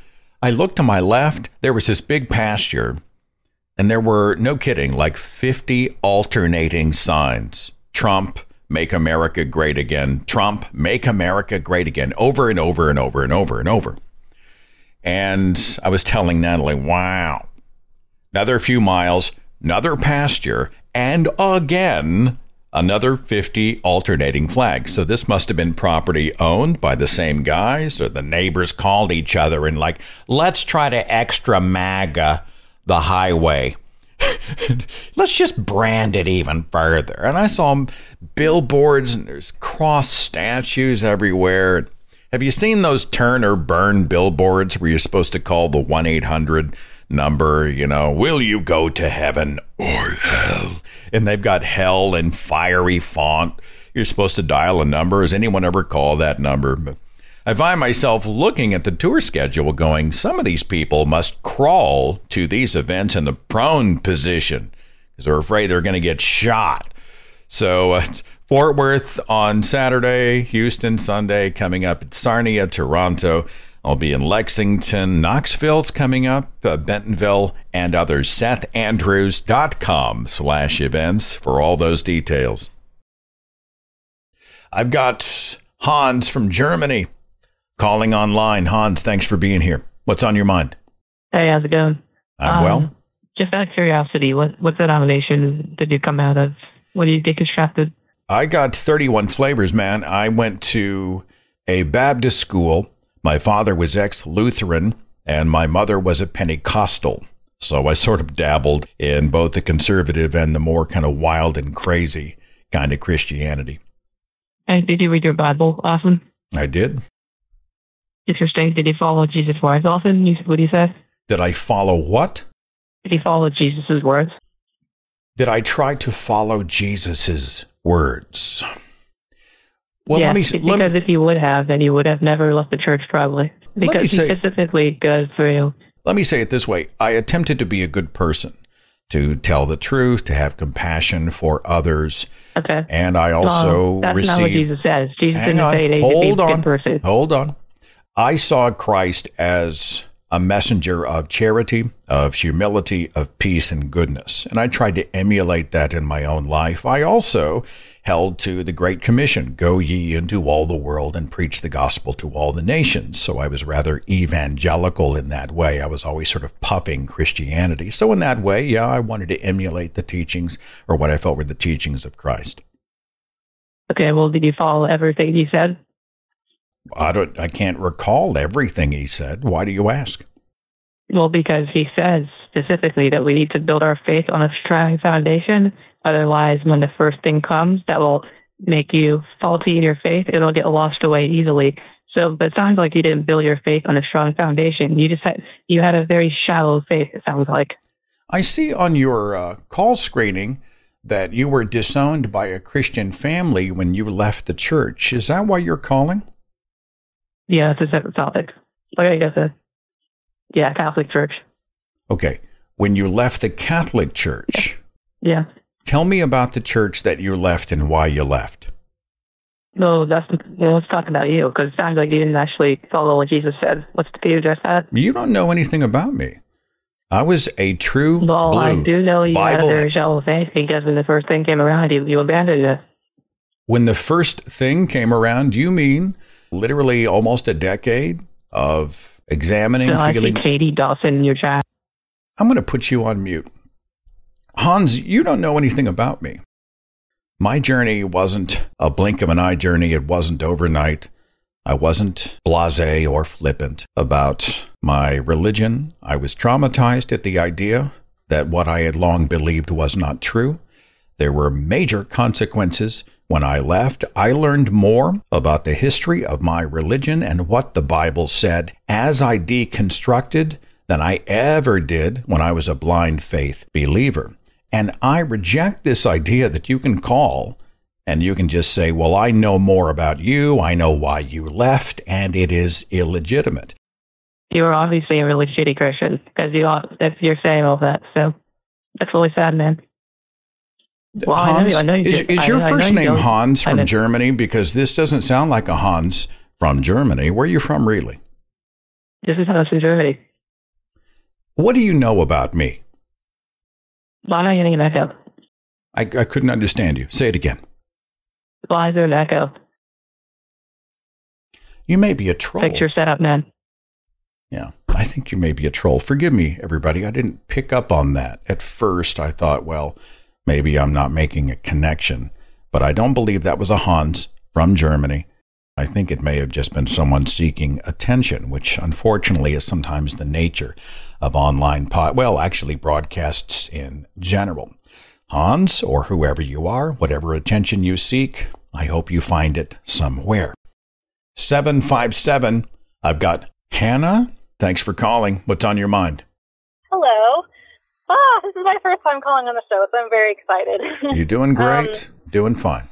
Speaker 6: I looked to my left. There was this big pasture, and there were, no kidding, like 50 alternating signs Trump, make America great again. Trump, make America great again. Over and over and over and over and over. And I was telling Natalie, wow, another few miles, another pasture, and again, another 50 alternating flags. So this must have been property owned by the same guys, or the neighbors called each other and, like, let's try to extra MAGA uh, the highway. Let's just brand it even further. And I saw billboards and there's cross statues everywhere. Have you seen those turn or burn billboards where you're supposed to call the 1 800 number, you know, will you go to heaven or hell? And they've got hell in fiery font. You're supposed to dial a number. Has anyone ever called that number? But I find myself looking at the tour schedule going, some of these people must crawl to these events in the prone position because they're afraid they're going to get shot. So uh, Fort Worth on Saturday, Houston Sunday, coming up at Sarnia, Toronto. I'll be in Lexington, Knoxville's coming up, uh, Bentonville, and others. SethAndrews.com slash events for all those details. I've got Hans from Germany calling online. Hans, thanks for being here. What's on your mind?
Speaker 14: Hey, how's it going?
Speaker 6: I'm um, well.
Speaker 14: Just out of curiosity, what what denomination did you come out of? What do you get deconstructed?
Speaker 6: I got 31 flavors, man. I went to a Baptist school. My father was ex Lutheran, and my mother was a Pentecostal. So I sort of dabbled in both the conservative and the more kind of wild and crazy kind of Christianity.
Speaker 14: And did you read your Bible often?
Speaker 6: I did.
Speaker 14: Interesting. Did you follow Jesus' words often? What he said?
Speaker 6: Did I follow what?
Speaker 14: Did he follow Jesus' words?
Speaker 6: Did I try to follow Jesus' words?
Speaker 14: Well, yeah, let me, because let me, if he would have, then he would have never left the church, probably. Because he say, specifically goes through.
Speaker 6: Let me say it this way I attempted to be a good person, to tell the truth, to have compassion for others.
Speaker 14: Okay.
Speaker 6: And I also
Speaker 14: well, that's
Speaker 6: received.
Speaker 14: not what Jesus says. Jesus didn't
Speaker 6: on,
Speaker 14: say
Speaker 6: hold on,
Speaker 14: person.
Speaker 6: Hold on. I saw Christ as a messenger of charity, of humility, of peace and goodness. And I tried to emulate that in my own life. I also held to the Great Commission go ye into all the world and preach the gospel to all the nations. So I was rather evangelical in that way. I was always sort of puffing Christianity. So, in that way, yeah, I wanted to emulate the teachings or what I felt were the teachings of Christ.
Speaker 14: Okay, well, did you follow everything he said?
Speaker 6: I don't. I can't recall everything he said. Why do you ask?
Speaker 14: Well, because he says specifically that we need to build our faith on a strong foundation. Otherwise, when the first thing comes that will make you faulty in your faith, it'll get lost away easily. So, but it sounds like you didn't build your faith on a strong foundation. You just had you had a very shallow faith. It sounds like.
Speaker 6: I see on your uh, call screening that you were disowned by a Christian family when you left the church. Is that why you're calling?
Speaker 14: Yeah, it's a separate topic. Like I guess, a, yeah, Catholic Church.
Speaker 6: Okay. When you left the Catholic Church.
Speaker 14: Yeah.
Speaker 6: Tell me about the church that you left and why you left.
Speaker 14: No, that's well, let's talk about you because it sounds like you didn't actually follow what Jesus said. What's the you address that?
Speaker 6: You don't know anything about me. I was a true.
Speaker 14: Well,
Speaker 6: blue
Speaker 14: I do know you
Speaker 6: Bible.
Speaker 14: had a very shallow faith because when the first thing came around, you, you abandoned it.
Speaker 6: When the first thing came around, you mean literally almost a decade of examining,
Speaker 14: no,
Speaker 6: feeling.
Speaker 14: Katie Dawson in your chat.
Speaker 6: I'm going to put you on mute. Hans, you don't know anything about me. My journey wasn't a blink of an eye journey. It wasn't overnight. I wasn't blase or flippant about my religion. I was traumatized at the idea that what I had long believed was not true. There were major consequences when I left, I learned more about the history of my religion and what the Bible said as I deconstructed than I ever did when I was a blind faith believer. And I reject this idea that you can call and you can just say, Well, I know more about you. I know why you left, and it is illegitimate.
Speaker 14: You are obviously a really shitty Christian because you, if you're saying all that. So That's really sad, man. Uh, well, I know
Speaker 6: Hans,
Speaker 14: you- I know you
Speaker 6: is, is
Speaker 14: I-
Speaker 6: your
Speaker 14: I
Speaker 6: first
Speaker 14: you
Speaker 6: name
Speaker 14: don't.
Speaker 6: Hans from Germany? Because this doesn't sound like a Hans from Germany. Where are you from, really?
Speaker 14: This is Hans in Germany.
Speaker 6: What do you know about me?
Speaker 14: Why are you getting an echo?
Speaker 6: I, I couldn't understand you. Say it again.
Speaker 14: Why is there an echo?
Speaker 6: You may be a troll.
Speaker 14: Fix your setup, man.
Speaker 6: Yeah, I think you may be a troll. Forgive me, everybody. I didn't pick up on that. At first, I thought, well, maybe I'm not making a connection, but I don't believe that was a Hans from Germany. I think it may have just been someone seeking attention, which unfortunately is sometimes the nature of online pod, well, actually broadcasts in general. Hans, or whoever you are, whatever attention you seek, I hope you find it somewhere. 757, I've got Hannah. Thanks for calling. What's on your mind?
Speaker 15: Hello. Ah, this is my first time calling on the show, so I'm very excited.
Speaker 6: You doing great? doing fine.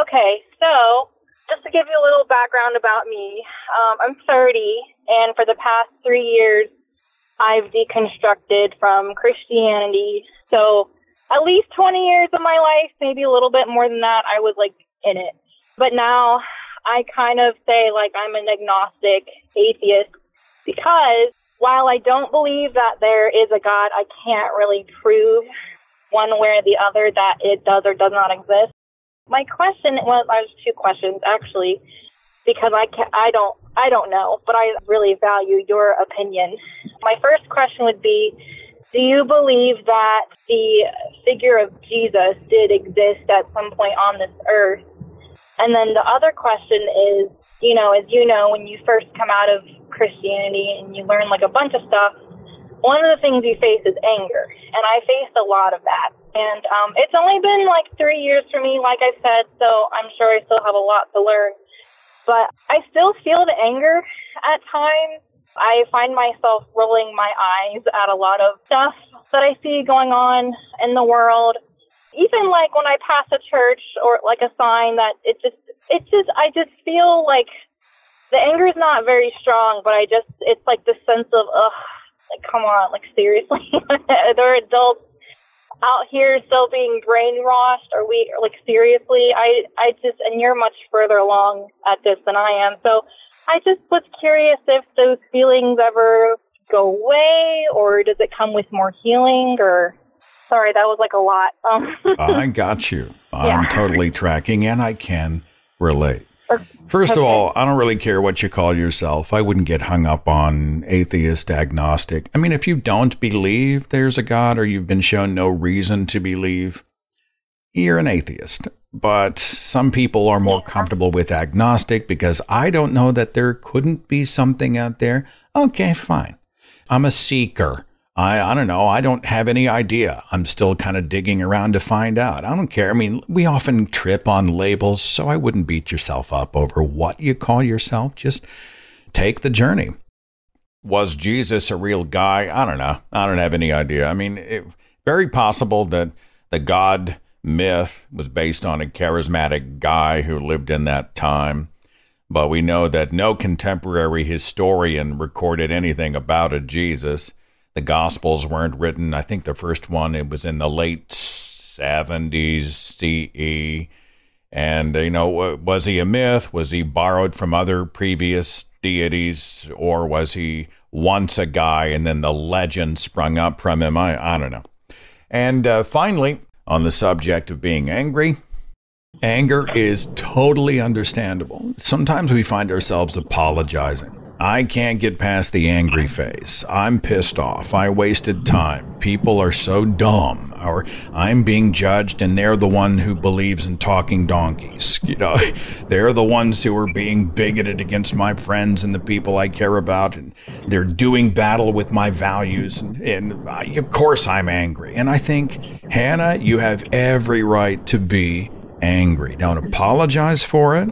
Speaker 15: okay, so just to give you a little background about me, um, I'm 30, and for the past three years, I've deconstructed from Christianity. So at least 20 years of my life, maybe a little bit more than that, I was like in it. But now I kind of say like I'm an agnostic atheist because while I don't believe that there is a God, I can't really prove one way or the other that it does or does not exist. My question was, I was two questions actually, because I can't, I don't, I don't know, but I really value your opinion. My first question would be, do you believe that the figure of Jesus did exist at some point on this earth? And then the other question is, you know, as you know, when you first come out of Christianity and you learn like a bunch of stuff, one of the things you face is anger. And I faced a lot of that. And um, it's only been like three years for me, like I said, so I'm sure I still have a lot to learn. But I still feel the anger at times. I find myself rolling my eyes at a lot of stuff that I see going on in the world. Even like when I pass a church or like a sign that it just, it just, I just feel like the anger is not very strong, but I just, it's like the sense of, ugh, like come on, like seriously, there are adults out here still being brainwashed. Are we like seriously? I, I just, and you're much further along at this than I am. So I just was curious if those feelings ever go away or does it come with more healing or, sorry, that was like a lot. Um,
Speaker 6: I got you. I'm totally tracking and I can relate. First of all, I don't really care what you call yourself. I wouldn't get hung up on atheist, agnostic. I mean, if you don't believe there's a God or you've been shown no reason to believe, you're an atheist. But some people are more comfortable with agnostic because I don't know that there couldn't be something out there. Okay, fine. I'm a seeker. I, I don't know. I don't have any idea. I'm still kind of digging around to find out. I don't care. I mean, we often trip on labels, so I wouldn't beat yourself up over what you call yourself. Just take the journey. Was Jesus a real guy? I don't know. I don't have any idea. I mean, it, very possible that the God myth was based on a charismatic guy who lived in that time. But we know that no contemporary historian recorded anything about a Jesus. The Gospels weren't written. I think the first one it was in the late 70s CE. And you know, was he a myth? Was he borrowed from other previous deities, or was he once a guy and then the legend sprung up from him? I I don't know. And uh, finally, on the subject of being angry, anger is totally understandable. Sometimes we find ourselves apologizing. I can't get past the angry phase. I'm pissed off. I wasted time. People are so dumb. Or I'm being judged and they're the one who believes in talking donkeys. You know, they're the ones who are being bigoted against my friends and the people I care about. And they're doing battle with my values. And, and I, of course I'm angry. And I think, Hannah, you have every right to be angry. Don't apologize for it.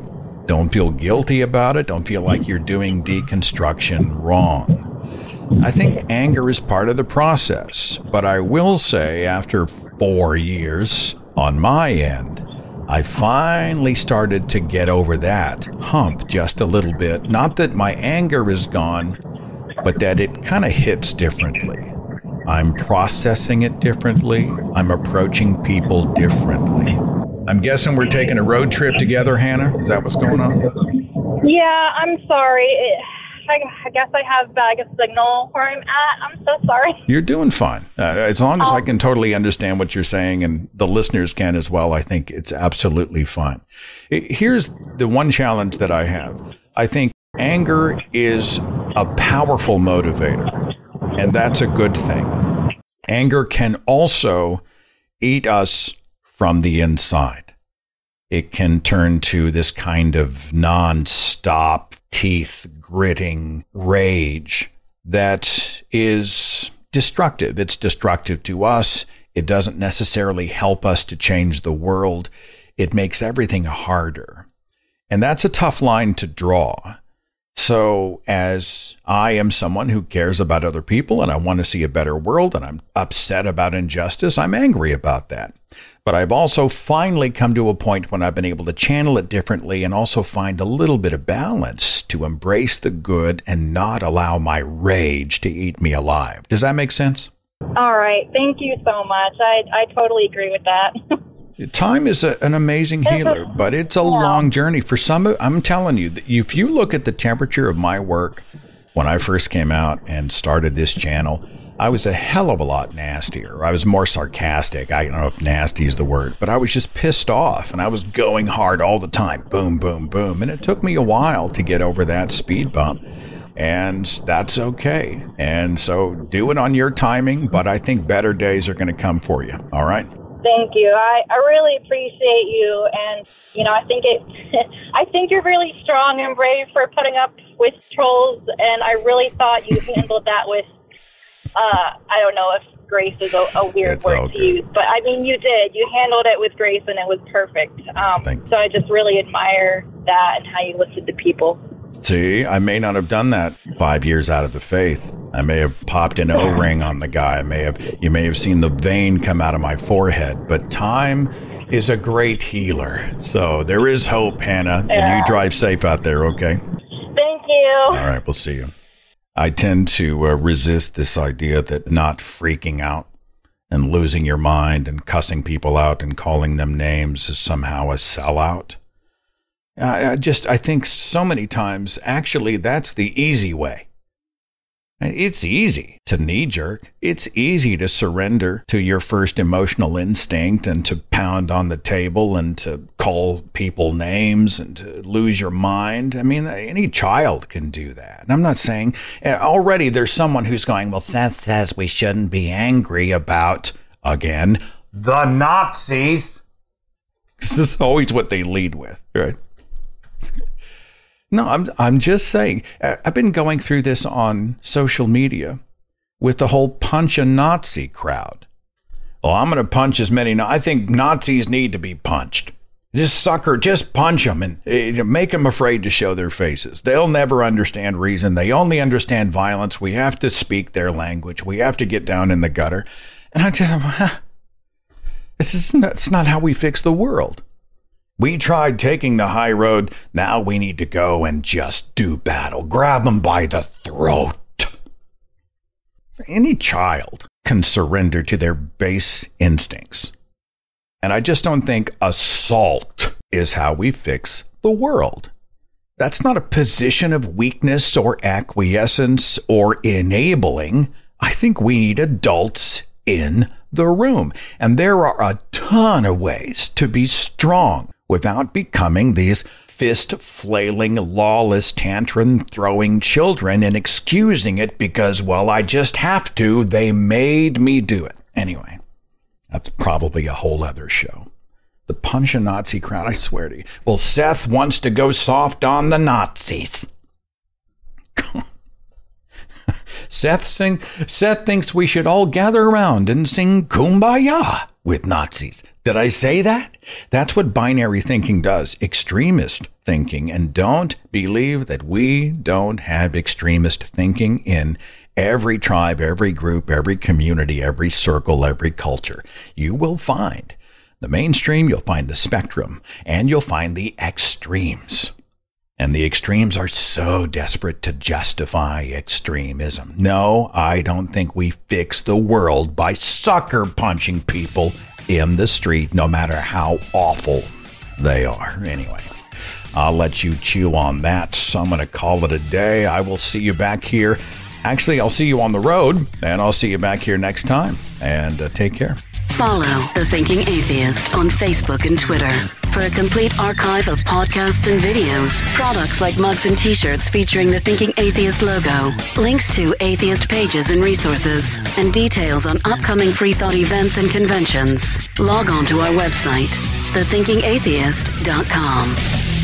Speaker 6: Don't feel guilty about it. Don't feel like you're doing deconstruction wrong. I think anger is part of the process, but I will say after four years on my end, I finally started to get over that hump just a little bit. Not that my anger is gone, but that it kind of hits differently. I'm processing it differently. I'm approaching people differently. I'm guessing we're taking a road trip together, Hannah. Is that what's going on?
Speaker 15: Yeah, I'm sorry. It, I, I guess I have bad signal where I'm at. I'm so sorry.
Speaker 6: You're doing fine. Uh, as long as I can totally understand what you're saying and the listeners can as well, I think it's absolutely fine. It- Here's the one challenge that I have I think anger is a powerful motivator, and that's a good thing. Anger can also eat us from the inside. It can turn to this kind of non-stop teeth gritting rage that is destructive. It's destructive to us. It doesn't necessarily help us to change the world. It makes everything harder. And that's a tough line to draw. So, as I am someone who cares about other people and I want to see a better world and I'm upset about injustice, I'm angry about that. But I've also finally come to a point when I've been able to channel it differently and also find a little bit of balance to embrace the good and not allow my rage to eat me alive. Does that make sense?
Speaker 15: All right. Thank you so much. I, I totally agree with that.
Speaker 6: Time is a, an amazing healer, but it's a long journey. For some, I'm telling you, that if you look at the temperature of my work when I first came out and started this channel, I was a hell of a lot nastier. I was more sarcastic. I don't know if nasty is the word, but I was just pissed off and I was going hard all the time. Boom, boom, boom. And it took me a while to get over that speed bump. And that's okay. And so do it on your timing, but I think better days are going to come for you. All right?
Speaker 15: Thank you. I, I really appreciate you and you know, I think it I think you're really strong and brave for putting up with trolls and I really thought you handled that with uh I don't know if grace is a, a weird
Speaker 6: It's
Speaker 15: word to use, but I mean you did. You handled it with grace and it was perfect. Um so I just really admire that and how you listened to people.
Speaker 6: See, I may not have done that five years out of the faith. I may have popped an O ring on the guy. I may have, you may have seen the vein come out of my forehead. But time is a great healer. So there is hope, Hannah. And you drive safe out there, okay?
Speaker 15: Thank you.
Speaker 6: All right, we'll see you. I tend to uh, resist this idea that not freaking out and losing your mind and cussing people out and calling them names is somehow a sellout. I, I just, I think so many times, actually, that's the easy way. It's easy to knee jerk. It's easy to surrender to your first emotional instinct and to pound on the table and to call people names and to lose your mind. I mean, any child can do that. And I'm not saying uh, already there's someone who's going, well, Seth says we shouldn't be angry about, again, the Nazis. This is always what they lead with, right? No, I'm I'm just saying. uh, I've been going through this on social media with the whole punch a Nazi crowd. Well, I'm going to punch as many. I think Nazis need to be punched. Just sucker, just punch them and uh, make them afraid to show their faces. They'll never understand reason. They only understand violence. We have to speak their language. We have to get down in the gutter. And I just, this is not, it's not how we fix the world. We tried taking the high road. Now we need to go and just do battle. Grab them by the throat. Any child can surrender to their base instincts. And I just don't think assault is how we fix the world. That's not a position of weakness or acquiescence or enabling. I think we need adults in the room. And there are a ton of ways to be strong without becoming these fist flailing, lawless, tantrum throwing children and excusing it because, well, I just have to. They made me do it. Anyway, that's probably a whole other show. The punch a Nazi crowd, I swear to you. Well, Seth wants to go soft on the Nazis. Seth sing, Seth thinks we should all gather around and sing kumbaya with Nazis. Did I say that? That's what binary thinking does, extremist thinking. And don't believe that we don't have extremist thinking in every tribe, every group, every community, every circle, every culture. You will find the mainstream, you'll find the spectrum, and you'll find the extremes. And the extremes are so desperate to justify extremism. No, I don't think we fix the world by sucker punching people in the street, no matter how awful they are. Anyway, I'll let you chew on that. So I'm going to call it a day. I will see you back here. Actually, I'll see you on the road, and I'll see you back here next time. And uh, take care.
Speaker 2: Follow The Thinking Atheist on Facebook and Twitter for a complete archive of podcasts and videos, products like mugs and t shirts featuring the Thinking Atheist logo, links to atheist pages and resources, and details on upcoming free thought events and conventions. Log on to our website, thethinkingatheist.com.